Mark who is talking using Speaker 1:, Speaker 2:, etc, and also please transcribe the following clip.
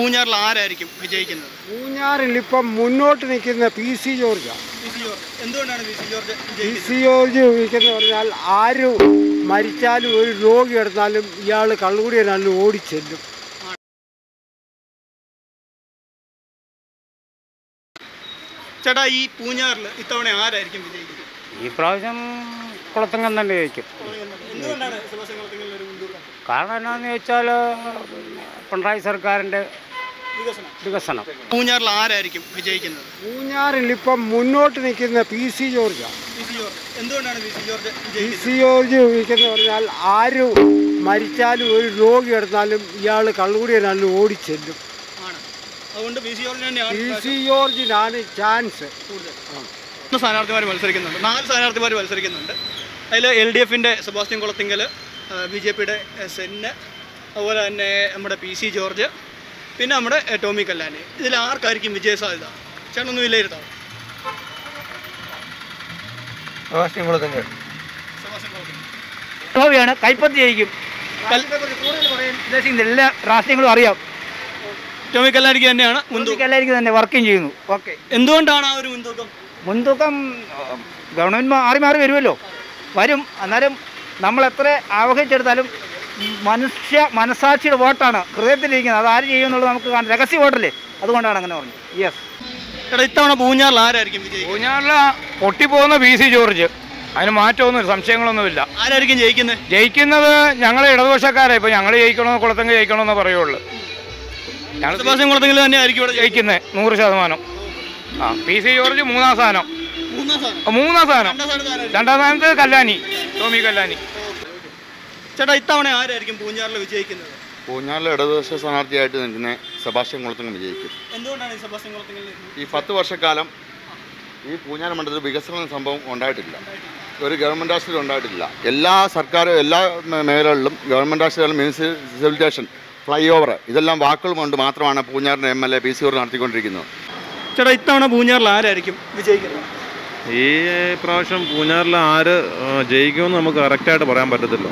Speaker 1: പൂഞ്ഞാറിൽ ആരായിരിക്കും വിജയിക്കുന്നത്?
Speaker 2: പൂഞ്ഞാറിൽ ഇപ്പം മുന്നോട്ട് നിൽക്കുന്ന പി സി ജോർജാണ്
Speaker 1: ജോർജ്. എന്തുകൊണ്ടാണ് P C George
Speaker 2: P C George നിൽക്കുന്ന പറഞ്ഞാൽ ആര് മരിച്ചാലും ഒരു രോഗി എടുത്താലും ഇയാൾ കള്ളുകൂടിയനാലും ഓടിച്ചെല്ലും.
Speaker 1: ചേട്ടാ ഈ പൂഞ്ഞാറിൽ ഇത്തവണ ആരായിരിക്കും വിജയിക്കുന്നത്?
Speaker 3: ഈ പ്രാവശ്യം കുളത്തങ്കം തന്നെ ജയിക്കും. കാരണം എന്നാന്ന് ചോദിച്ചാൽ പിണറായി സർക്കാരിന്റെ
Speaker 1: വികസനം. പൂഞ്ഞാറിൽ ആരായിരിക്കും വിജയിക്കുന്നത്?
Speaker 2: പൂഞ്ഞാറിൽ ഇപ്പം മുന്നോട്ട് നിൽക്കുന്ന പി സി ജോർജാണ്
Speaker 1: പി സി ജോർജ്.
Speaker 2: നിൽക്കുന്ന പറഞ്ഞാൽ ആര് മരിച്ചാലും ഒരു രോഗി എടുത്താലും ഇയാൾ കള്ളുകൂടിയനാലും ഓടിച്ചെല്ലും.
Speaker 1: ആണ്. അതുകൊണ്ട് പി സി
Speaker 2: ജോർജിനാണ് ചാൻസ്.
Speaker 1: സ്ഥാനാർത്ഥിമാർ മത്സരിക്കുന്നുണ്ട്. നാല് സ്ഥാനാർത്ഥിമാർ മത്സരിക്കുന്നുണ്ട്. അതിൽ എൽ ഡി എഫിന്റെ സെബാസ്റ്റ്യൻ കുളത്തിങ്കൽ ബി ജെ പിയുടെ സെന്ന് അതുപോലെ തന്നെ നമ്മുടെ പി സി ജോർജ് പിന്നെ നമ്മുടെ ടോമി കല്ലാനെ. ഇതിൽ ആർക്കായിരിക്കും വിജയ സാധ്യത ചേട്ടനൊന്ന് വിലയിരുത്താം
Speaker 4: ഗോപിയാണ് കൈപ്പത്തി ജയിക്കും. ഉദ്ദേശിക്കുന്ന എല്ലാ രാഷ്ട്രീയങ്ങളും അറിയാം.
Speaker 1: ടോമി കല്ലാരിക്ക് തന്നെയാണ് മുൻതൂക്കം.
Speaker 4: മുൻതൂക്കം തന്നെ വർക്കും ചെയ്യുന്നു. ഓക്കെ.
Speaker 1: എന്തുകൊണ്ടാണ് ആ ഒരു മുൻതൂക്കം?
Speaker 4: മുൻതൂക്കം ഗവൺമെന്റ് മാറി മാറി വരുമല്ലോ. വരും. എന്നാലും നമ്മൾ എത്ര ആവഹിച്ചെടുത്താലും മനുഷ്യ മനസാക്ഷിയുടെ വോട്ടാണ്. ഹൃദയത്തിലിരിക്കുന്നത്. അത് ആര് ചെയ്യുമെന്നുള്ളത് നമുക്ക് കാണാം. രഹസ്യ വോട്ടല്ലേ? അതുകൊണ്ടാണ് അങ്ങനെ പറഞ്ഞത്. യെസ്
Speaker 1: ഇത്തവണ പൂഞ്ഞാറിൽ ആരായിരിക്കും
Speaker 5: പൂഞ്ഞാറിൽ പൊട്ടിപ്പോകുന്ന പി സി ജോർജ്. അതിന് മാറ്റമൊന്നും സംശയങ്ങളൊന്നുമില്ല.
Speaker 1: ആരായിരിക്കും ജയിക്കുന്നത്?
Speaker 5: ജയിക്കുന്നത് ഞങ്ങൾ ഇടതുപക്ഷക്കാരെ. ഇപ്പം ഞങ്ങൾ ജയിക്കണമെന്ന് കുളത്തെങ്കിൽ ജയിക്കണമെന്ന് പറയുള്ളൂ. ഞങ്ങൾ
Speaker 1: കുളത്തിങ്കൽ തന്നെ ആയിരിക്കും ഇവിടെ ജയിക്കുന്നത്.
Speaker 5: നൂറ് ശതമാനം. ആ പി സി ജോർജ് മൂന്നാം സ്ഥാനം.
Speaker 1: മൂന്നാം സ്ഥാനം.
Speaker 5: മൂന്നാം സ്ഥാനം.
Speaker 1: രണ്ടാം സ്ഥാനത്ത് കല്യാണി
Speaker 5: രണ്ടാം സ്ഥാനത്ത് കല്ലാനി. ടോമി കല്ലാനി.
Speaker 1: ചേട്ടാ ഇത്തവണ ആരായിരിക്കും പൂഞ്ഞാറിൽ വിജയിക്കുന്നത്?
Speaker 6: പൂഞ്ഞാറിലെ ഇടതുപക്ഷ സ്ഥാനാർത്ഥിയായിട്ട് നിൽക്കുന്ന സെബാസ്റ്റ്യൻ കുളത്തങ്ങൾ വിജയിക്കും.
Speaker 1: എന്തുകൊണ്ടാണ് ഈ സെബാസ്റ്റ്യൻ
Speaker 6: ഈ പത്ത് വർഷക്കാലം ഈ പൂഞ്ഞാർ മണ്ഡലത്തിൽ വികസന സംഭവം ഉണ്ടായിട്ടില്ല. ഒരു ഗവൺമെന്റ് ആശുപത്രി ഉണ്ടായിട്ടില്ല. എല്ലാ സർക്കാർ എല്ലാ മേഖലകളിലും ഗവൺമെന്റ് ആശുപത്രികളും മുനിസിപ്പലിറ്റേഷൻ ഫ്ലൈ ഓവർ ഇതെല്ലാം വാക്കുകൾ കൊണ്ട് മാത്രമാണ് പൂഞ്ഞാറിന്റെ M L A P C or നടത്തിക്കൊണ്ടിരിക്കുന്നത്.
Speaker 1: ചേട്ടാ ഇത്തവണ പൂഞ്ഞാറിൽ ആരായിരിക്കും വിജയിക്കുന്നത്?
Speaker 7: ഈ പ്രാവശ്യം പൂഞ്ഞാറിൽ ആര് ജയിക്കുമെന്ന് നമുക്ക് കറക്റ്റായിട്ട് പറയാൻ പറ്റത്തില്ല.